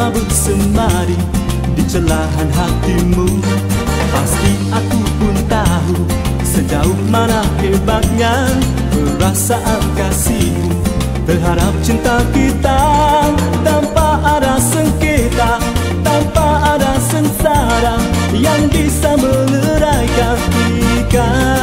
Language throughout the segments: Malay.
bersama bersemari di celahan hatimu. Pasti aku pun tahu sejauh mana hebatnya perasaan kasihmu. Berharap cinta kita tanpa ada sengketa Tanpa ada sengsara yang bisa meleraikan ikatan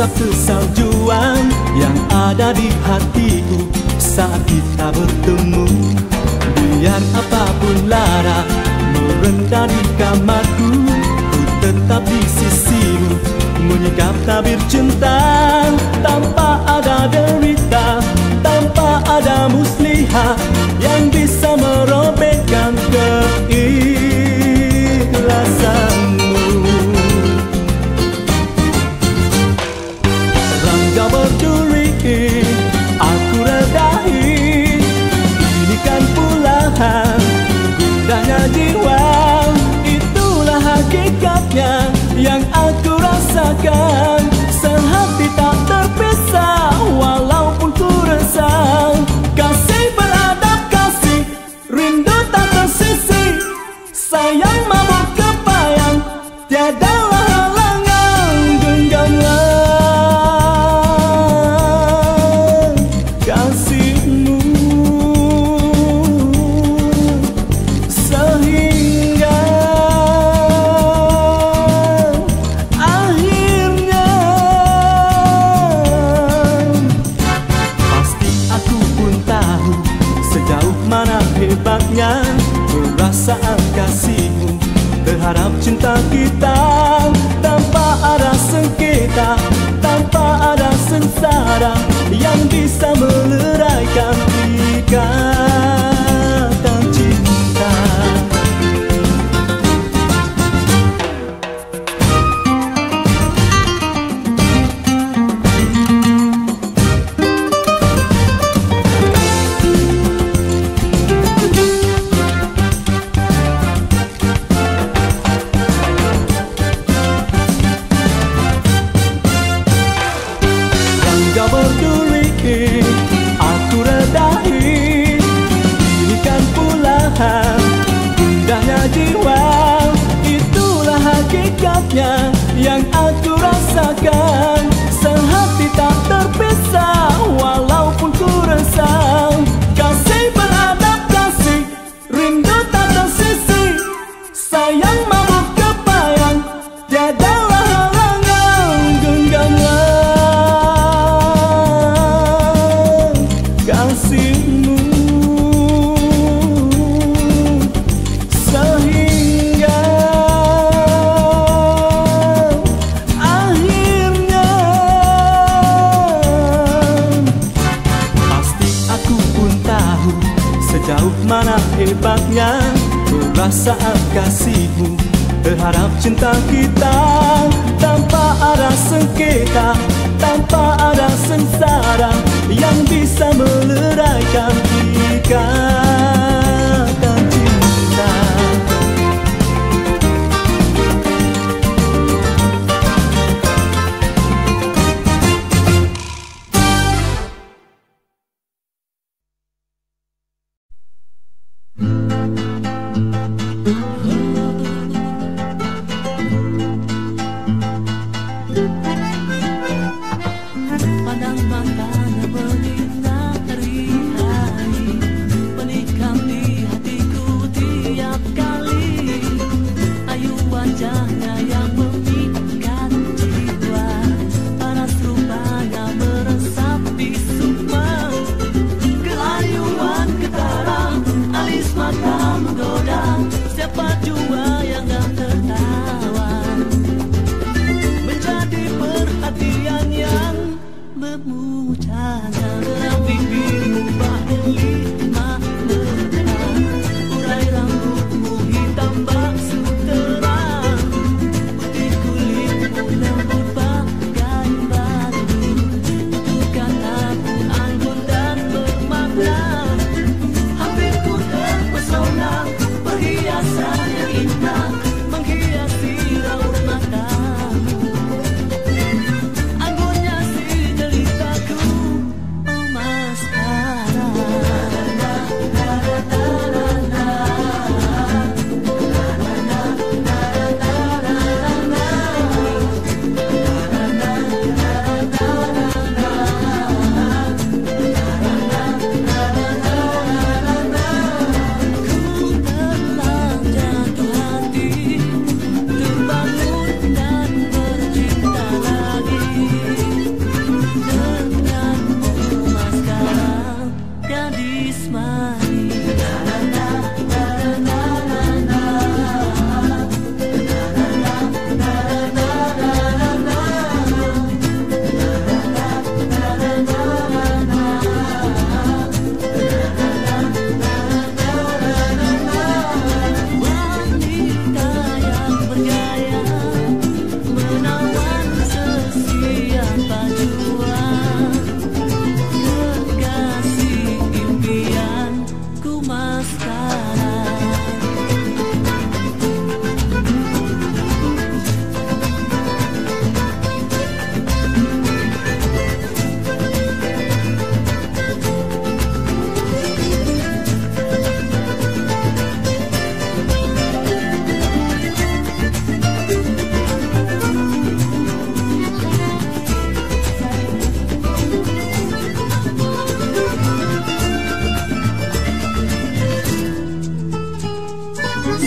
Melusap kesaljuan yang ada di hatiku. Saat kita bertemu Biar apapun lara merendah di kamarku Ku tetap di sisimu. Menyikap tabir cinta Tanpa ada derita Rangga berduri Aku redai Ini kan pulahan Indahnya jiwa. Itulah hakikatnya Yang aku rasakan Sejauh mana hebatnya Perasaan kasihmu. Berharap cinta kita Tanpa ada sengketa Tanpa ada sengsara Yang bisa meleraikan ikatan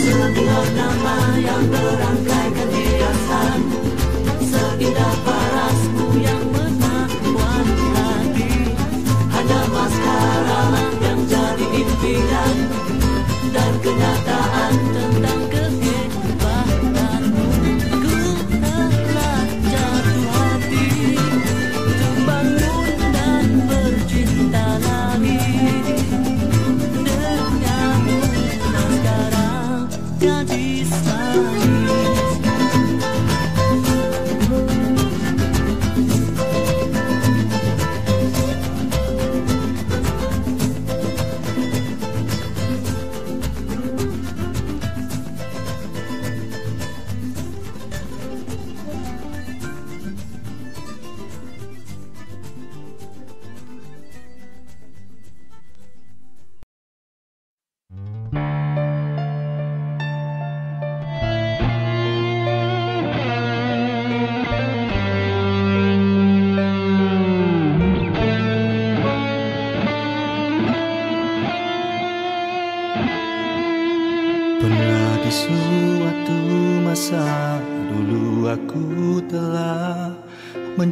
是平安，让太阳的让开开。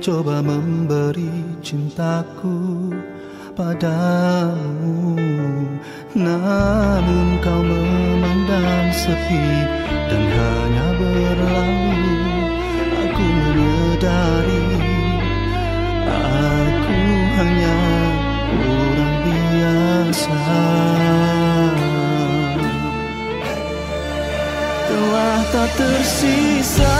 Mencoba memberi cintaku padamu. Namun kau memandang sepi dan hanya berlalu. Aku menyadari aku hanya orang biasa. Telah tak tersisa